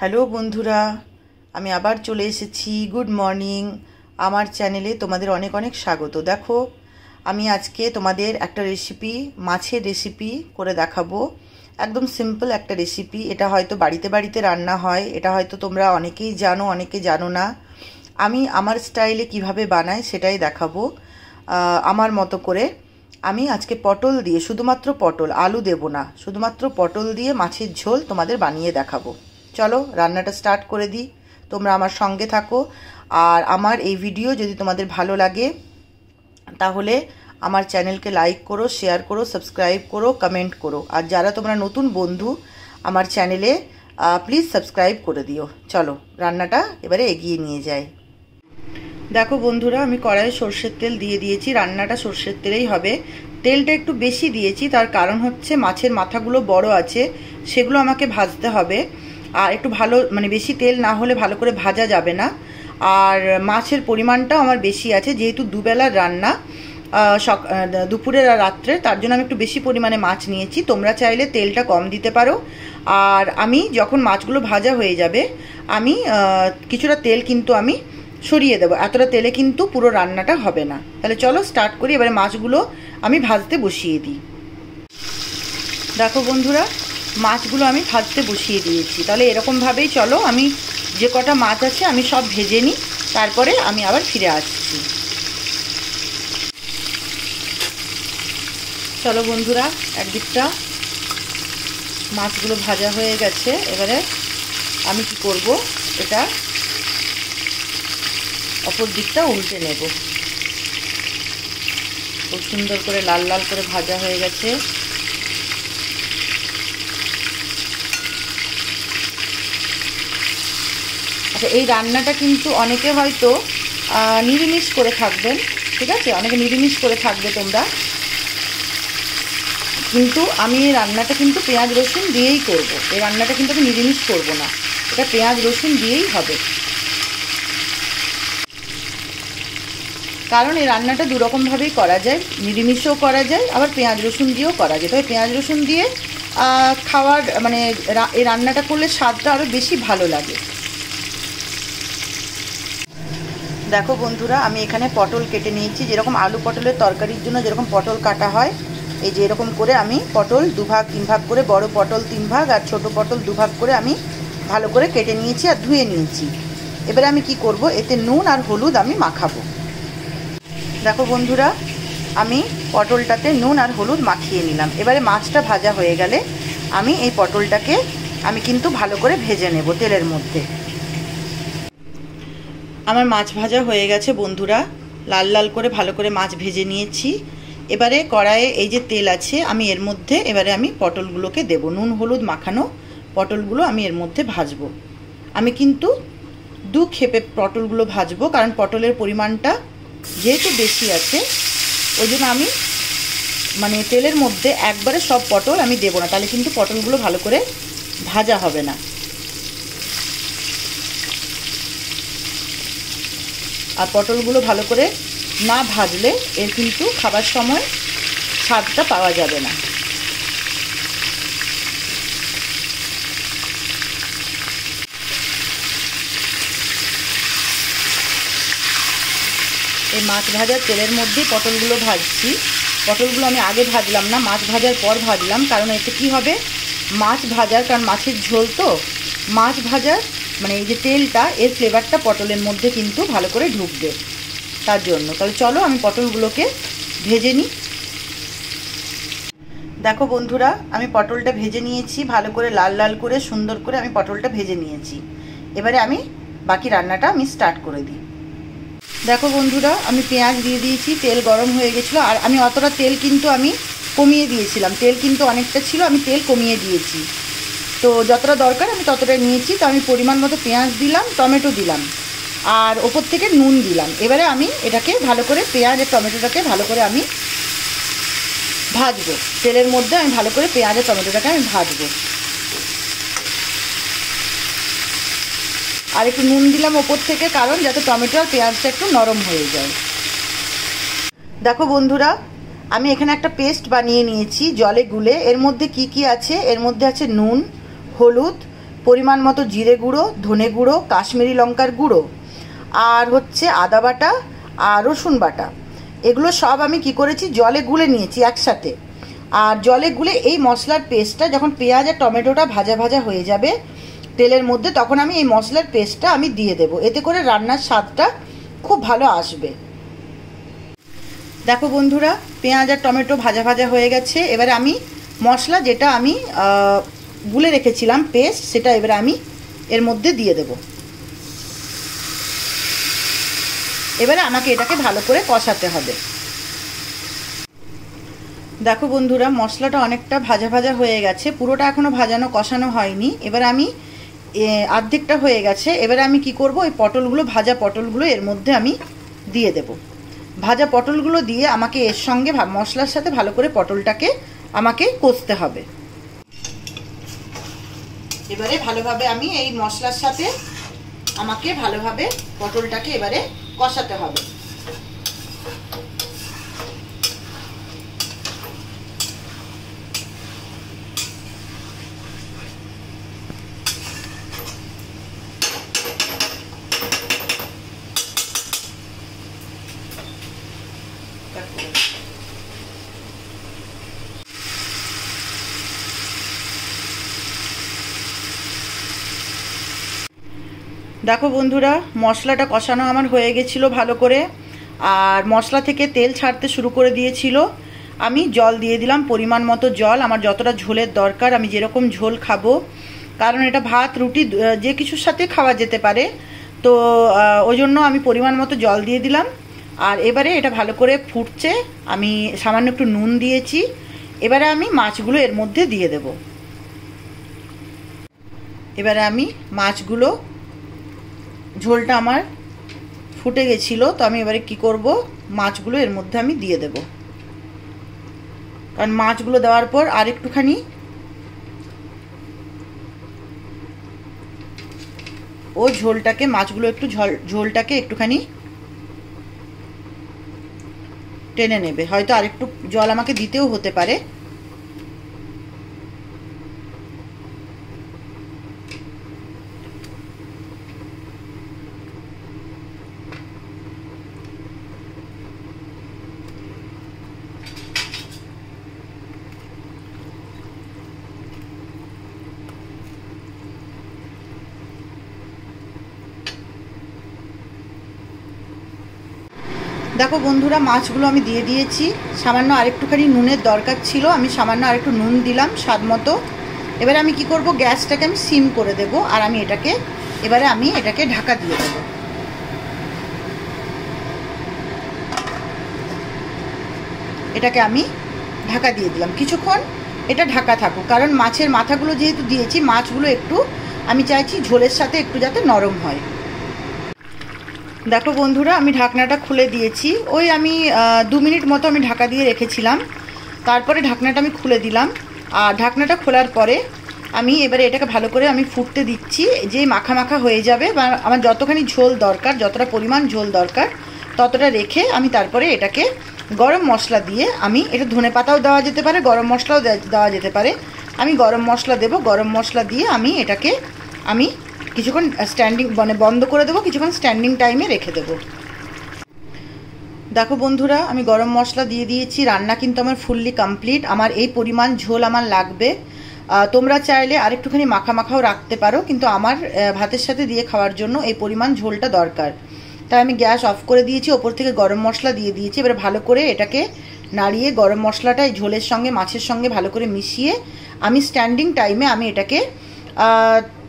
Hello বন্ধুরা, আমি আবার চলে এসেছি। Good morning. আমার চ্যানেলে তোমাদের অনেক অনেক স্বাগত। দেখো, আমি আজকে তোমাদের একটা রেসিপি মাছের রেসিপি করে দেখাবো। একদম সিম্পল একটা রেসিপি এটা হয়তো বাড়িতে বাড়িতে রান্না হয়। এটা হয়তো তোমরা অনেকেই জানো, অনেকে জানো না। আমি আমার স্টাইলে কীভাবে বানাই সেটাই দেখাবো। আমার মতো করে আমি আজকে পটল দিয়ে, শুধুমাত্র পটল, আলু দেব না, শুধুমাত্র পটল দিয়ে মাছের ঝোল তোমাদের বানিয়ে দেখাবো। চলো, রান্নাটা স্টার্ট করে দিই। তোমরা আমার সঙ্গে থাকো। আর আমার এই ভিডিও যদি তোমাদের ভালো লাগে, তাহলে আমার চ্যানেলকে লাইক করো শেয়ার করো সাবস্ক্রাইব করো কমেন্ট করো। আর যারা তোমরা নতুন বন্ধু আমার চ্যানেলে প্লিজ সাবস্ক্রাইব করে দিও। চলো, রান্নাটা এবারে এগিয়ে নিয়ে যাই। দেখো বন্ধুরা, আমি কড়াইয়ে সর্ষের তেল দিয়ে দিয়েছি। রান্নাটা সর্ষের তেলেই হবে। তেলটা একটু বেশি দিয়েছি, তার কারণ হচ্ছে মাছের মাথাগুলো বড় আছে, সেগুলো আমাকে ভাজতে হবে। আর একটু ভালো মানে বেশি তেল না হলে ভালো করে ভাজা যাবে না। আর মাছের পরিমাণটাও আমার বেশি আছে, যেহেতু দুবেলার রান্না সক দুপুরের আর রাত্রে, তার জন্য আমি একটু বেশি পরিমাণে মাছ নিয়েছি। তোমরা চাইলে তেলটা কম দিতে পারো। আর আমি যখন মাছগুলো ভাজা হয়ে যাবে, আমি কিছুটা তেল কিন্তু আমি সরিয়ে দেবো। এতটা তেলে কিন্তু পুরো রান্নাটা হবে না। তাহলে চলো স্টার্ট করি, এবারে মাছগুলো আমি ভাজতে বসিয়ে দিই। দেখো বন্ধুরা মাছগুলো আমি ভাজতে বসিয়ে দিয়েছি। তাহলে এরকমভাবেই চলো, আমি যে কটা মাছ আছে আমি সব ভেজে নিই, তারপরে আমি আবার ফিরে আসছি। চলো বন্ধুরা, একদিকটা মাছগুলো ভাজা হয়ে গেছে, এবারে আমি কি করব, এটা অপর দিকটা উল্টে নেব। খুব সুন্দর করে লাল লাল করে ভাজা হয়ে গেছে। আচ্ছা এই রান্নাটা কিন্তু অনেকে হয়তো নিরামিষ করে থাকবেন, ঠিক আছে? অনেকে নিরামিষ করে থাকবে তোমরা। কিন্তু আমি এই রান্নাটা কিন্তু পেঁয়াজ, রসুন দিয়েই করব। এই রান্নাটা কিন্তু আমি নিরামিষ করব না। এটা পেঁয়াজ, রসুন দিয়েই হবে। কারণ এই রান্নাটা দুরকমভাবেই করা যায়। নিরামিষও করা যায়, আবার পেঁয়াজ, রসুন দিয়েও করা যায়। তবে পেঁয়াজ, রসুন দিয়ে খাওয়ার মানে এই রান্নাটা করলে স্বাদটা আরও বেশি ভালো লাগে। দেখো বন্ধুরা, আমি এখানে পটল কেটে নিয়েছি। যেরকম আলু পটলের তরকারির জন্য যেরকম পটল কাটা হয়, এই যে এরকম করে আমি পটল দুভাগ তিন ভাগ করে, বড় পটল তিন ভাগ আর ছোট পটল দুভাগ করে আমি ভালো করে কেটে নিয়েছি আর ধুয়ে নিয়েছি। এবারে আমি কি করব? এতে নুন আর হলুদ আমি মাখাবো। দেখো বন্ধুরা, আমি পটলটাতে নুন আর হলুদ মাখিয়ে নিলাম। এবারে মাছটা ভাজা হয়ে গেলে আমি এই পটলটাকে আমি কিন্তু ভালো করে ভেজে নেব তেলের মধ্যে। আমার মাছ ভাজা হয়ে গেছে, বন্ধুরা। লাল লাল করে ভালো করে মাছ ভেজে নিয়েছি। এবারে কড়াইয়ে এই যে তেল আছে, আমি এর মধ্যে এবারে আমি পটলগুলোকে দেব। নুন, হলুদ, মাখানো পটলগুলো আমি এর মধ্যে ভাজব। আমি কিন্তু দু খেপে পটলগুলো ভাজবো, কারণ পটলের পরিমাণটা যেহেতু বেশি আছে, ওই জন্য আমি মানে তেলের মধ্যে একবারে সব পটল আমি দেবো না। তাহলে কিন্তু পটলগুলো ভালো করে ভাজা হবে না। আর পটলগুলো ভালো করে না ভাজলে এর কিন্তু খাবার সময় স্বাদটা পাওয়া যাবে না। এই মাছ ভাজার তেলের মধ্যেই পটলগুলো ভাজছি। পটলগুলো আমি আগে ভাজলাম না, মাছ ভাজার পর ভাজলাম, কারণ এতে কি হবে? মাছ ভাজার, কারণ মাছের ঝোল তো, মাছ ভাজার মানে এই যে তেলটা, এর ফ্লেভারটা পটলের মধ্যে কিন্তু ভালো করে ঢুকবে তার জন্য। তাহলে চলো আমি পটলগুলোকে ভেজে নিই। দেখো বন্ধুরা, আমি পটলটা ভেজে নিয়েছি, ভালো করে লাল লাল করে, সুন্দর করে আমি পটলটা ভেজে নিয়েছি। এবারে আমি বাকি রান্নাটা আমি স্টার্ট করে দিই। দেখো বন্ধুরা, আমি পেঁয়াজ দিয়ে দিয়েছি, তেল গরম হয়ে গেছিল, আর আমি অতটা তেল কিন্তু আমি কমিয়ে দিয়েছিলাম। তেল কিন্তু অনেকটা ছিল, আমি তেল কমিয়ে দিয়েছি। তো যতটা দরকার আমি ততটা নিয়েছি। তো আমি পরিমাণ মতো পেঁয়াজ দিলাম, টমেটো দিলাম। আর ওপর থেকে নুন দিলাম। এবারে আমি এটাকে ভালো করে পেঁয়াজ আর টমেটোটাকে ভালো করে আমি ভাজবো। তেলের মধ্যে আমি ভালো করে পেঁয়াজ আর টমেটোটাকে আমি ভাজবো। আর একটু নুন দিলাম ওপর থেকে, কারণ যাতে টমেটো আর পেঁয়াজটা একটু নরম হয়ে যায়। দেখো বন্ধুরা, আমি এখানে একটা পেস্ট বানিয়ে নিয়েছি জলে গুলে। এর মধ্যে কি কি আছে? এর মধ্যে আছে নুন হলুদ, পরিমাণ মতো জিরে গুঁড়ো, ধনে গুঁড়ো, কাশ্মীরি লঙ্কার গুঁড়ো, আর হচ্ছে আদা বাটা আর রসুন বাটা। এগুলো সব আমি কি করেছি, জলে গুলে নিয়েছি একসাথে। আর জলে গুলে এই মশলার পেস্টটা যখন পেঁয়াজ আর টমেটোটা ভাজা ভাজা হয়ে যাবে তেলের মধ্যে, তখন আমি এই মশলার পেস্টটা আমি দিয়ে দেব। এতে করে রান্নার স্বাদটা খুব ভালো আসবে। দেখো বন্ধুরা, পেঁয়াজ আর টমেটো ভাজা ভাজা হয়ে গেছে। এবারে আমি মশলা যেটা আমি গুলে রেখেছিলাম পেস্ট সেটা এবারে আমি এর মধ্যে দিয়ে দেব। এবারে আমাকে এটাকে ভালো করে কষাতে হবে। দেখো বন্ধুরা, মশলাটা অনেকটা ভাজা ভাজা হয়ে গেছে। পুরোটা এখনও ভাজানো, কষানো হয়নি। এবার আমি অর্ধেকটা হয়ে গেছে। এবারে আমি কি করব? ওই পটলগুলো, ভাজা পটলগুলো এর মধ্যে আমি দিয়ে দেব। ভাজা পটলগুলো দিয়ে আমাকে এর সঙ্গে মশলার সাথে ভালো করে পটলটাকে আমাকে কষতে হবে। এবারে ভালোভাবে আমি এই মশলার সাথে আমাকে ভালোভাবে পটলটাকে এবারে কষাতে হবে। দেখো বন্ধুরা, মশলাটা কষানো আমার হয়ে গেছিল ভালো করে। আর মশলা থেকে তেল ছাড়তে শুরু করে দিয়েছিল। আমি জল দিয়ে দিলাম, পরিমাণ মতো জল। আমার যতটা ঝোলের দরকার, আমি যেরকম ঝোল খাব। কারণ এটা ভাত, রুটি যে কিছুর সাথে খাওয়া যেতে পারে। তো ওই জন্য আমি পরিমাণ মতো জল দিয়ে দিলাম। আর এবারে এটা ভালো করে ফুটছে। আমি সামান্য একটু নুন দিয়েছি। এবারে আমি মাছগুলো এর মধ্যে দিয়ে দেব। এবারে আমি মাছগুলো ঝোলটা আমার ফুটে গেছিল, তো আমি এবারে কি করব? মাছগুলো এর মধ্যে আমি দিয়ে দেব। কারণ মাছগুলো দেওয়ার পর আর একটুখানি ও ঝোলটাকে, মাছগুলো একটু ঝোল, ঝোলটাকে একটুখানি টেনে নেবে। হয়তো আরেকটু জল আমাকে দিতেও হতে পারে। দেখো বন্ধুরা, মাছগুলো আমি দিয়ে দিয়েছি। সামান্য আরেকটুখানি নুনের দরকার ছিল। আমি সামান্য আরেকটু নুন দিলাম স্বাদ মতো। এবারে আমি কি করব, গ্যাসটাকে আমি সিম করে দেব আর আমি এটাকে, এবারে আমি এটাকে ঢাকা দিয়ে দেব। এটাকে আমি ঢাকা দিয়ে দিলাম। কিছুক্ষণ এটা ঢাকা থাকুক, কারণ মাছের মাথাগুলো যেহেতু দিয়েছি, মাছগুলো একটু আমি চাইছি ঝোলের সাথে একটু যাতে নরম হয়। দেখো বন্ধুরা, আমি ঢাকনাটা খুলে দিয়েছি। ওই আমি দু মিনিট মতো আমি ঢাকা দিয়ে রেখেছিলাম। তারপরে ঢাকনাটা আমি খুলে দিলাম। আর ঢাকনাটা খোলার পরে আমি এবারে এটাকে ভালো করে আমি ফুটতে দিচ্ছি। যে মাখা মাখা হয়ে যাবে বা আমার যতখানি ঝোল দরকার, যতটা পরিমাণ ঝোল দরকার, ততটা রেখে আমি তারপরে এটাকে গরম মশলা দিয়ে আমি, এটা ধনে পাতাও দেওয়া যেতে পারে, গরম মশলাও দেওয়া যেতে পারে। আমি গরম মশলা দেব, গরম মশলা দিয়ে আমি এটাকে আমি কিছুক্ষণ স্ট্যান্ডিং মানে বন্ধ করে দেবো, কিছুক্ষণ স্ট্যান্ডিং টাইমে রেখে দেবো। দেখো বন্ধুরা, আমি গরম মশলা দিয়ে দিয়েছি, রান্না কিন্তু আমার ফুললি কমপ্লিট আমার এই পরিমাণ ঝোল আমার লাগবে। তোমরা চাইলে আরেকটুখানি মাখা মাখাও রাখতে পারো, কিন্তু আমার ভাতের সাথে দিয়ে খাওয়ার জন্য এই পরিমাণ ঝোলটা দরকার। তাই আমি গ্যাস অফ করে দিয়েছি, ওপর থেকে গরম মশলা দিয়ে দিয়েছি। এবার ভালো করে এটাকে নাড়িয়ে গরম মশলাটা ঝোলের সঙ্গে, মাছের সঙ্গে ভালো করে মিশিয়ে আমি স্ট্যান্ডিং টাইমে আমি এটাকে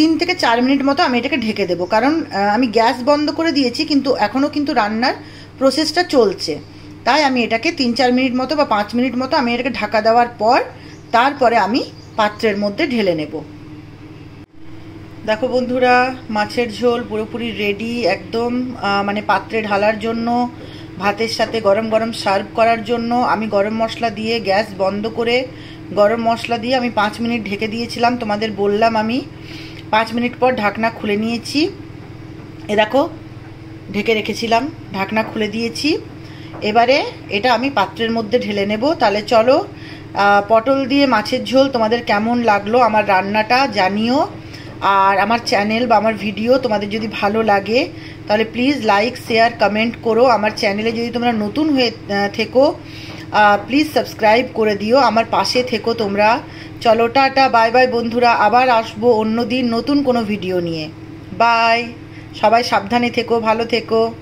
তিন থেকে চার মিনিট মতো আমি এটাকে ঢেকে দেবো। কারণ আমি গ্যাস বন্ধ করে দিয়েছি, কিন্তু এখনও কিন্তু রান্নার প্রসেসটা চলছে। তাই আমি এটাকে তিন চার মিনিট মতো বা পাঁচ মিনিট মতো আমি এটাকে ঢাকা দেওয়ার পর, তারপরে আমি পাত্রের মধ্যে ঢেলে নেব। দেখো বন্ধুরা, মাছের ঝোল পুরোপুরি রেডি একদম মানে পাত্রে ঢালার জন্য, ভাতের সাথে গরম গরম সার্ভ করার জন্য। আমি গরম মশলা দিয়ে গ্যাস বন্ধ করে গরম মশলা দিয়ে আমি পাঁচ মিনিট ঢেকে দিয়েছিলাম। তোমাদের বললাম আমি পাঁচ মিনিট পর ঢাকনা খুলে নিয়েছি। এ দেখো, ঢেকে রেখেছিলাম, ঢাকনা খুলে দিয়েছি। এবারে এটা আমি পাত্রের মধ্যে ঢেলে নেব। তাহলে চলো পটল দিয়ে মাছের ঝোল তোমাদের কেমন লাগল আমার রান্নাটা জানিও। আর আমার চ্যানেল বা আমার ভিডিও তোমাদের যদি ভালো লাগে, তাহলে প্লিজ লাইক, শেয়ার, কমেন্ট করো। আমার চ্যানেলে যদি তোমরা নতুন হয়ে থেকো প্লিজ সাবস্ক্রাইব করে দিও। আমার পাশে থেকো তোমরা। চলো, টাটা বাই বাই বন্ধুরা। আবার আসব অন্য দিন নতুন কোনো ভিডিও নিয়ে। বাই সবাই সাবধানে থেকো, ভালো থেকো।